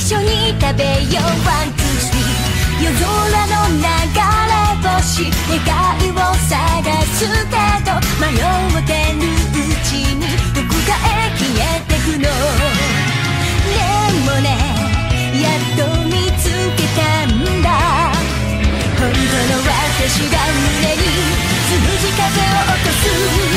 緒に食べよう one two three 夜空の流れ星願いを探すけど迷ってるうちにどこかへ消えてくの。でもねやっと見つけたんだ。本当の私が胸につむじ風を落とす。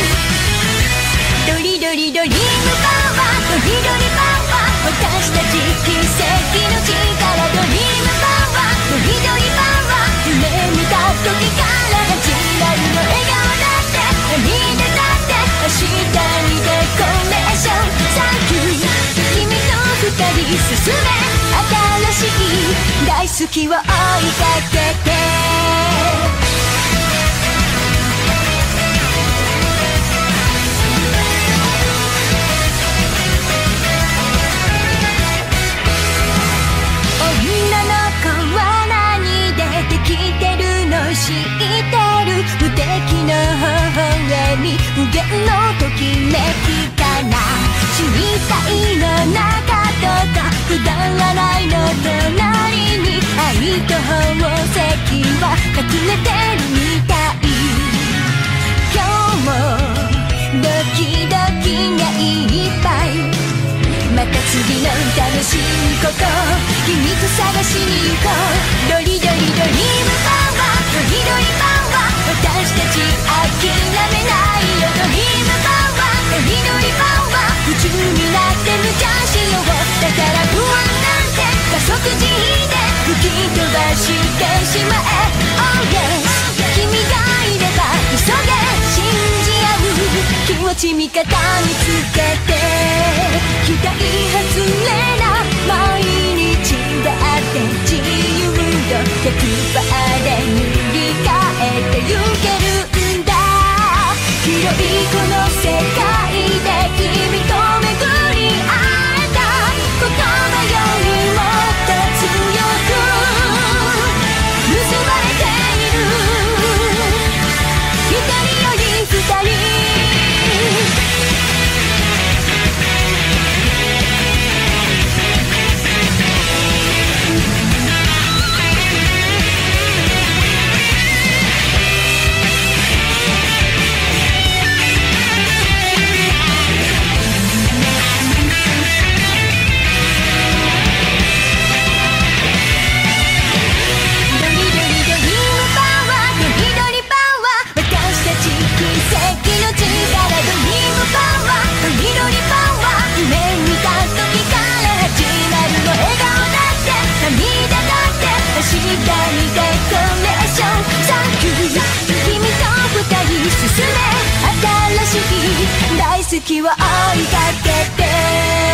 進め新しい大好きを追いかけてと宝石は隠れてるみたい今日もドキドキがいっぱいまた次の楽しいこと君と探しに行こうドリドリドリームパワードリドリパワー私たち諦めないよドリームパワードリドリパワー夢中になって無茶しようだから不安なんて加速 G で吹き飛ばしてしまえ。Oh yes 君がいれば急げ。信じ合う。気持ち味方見つけて。期待外好きを追いかけて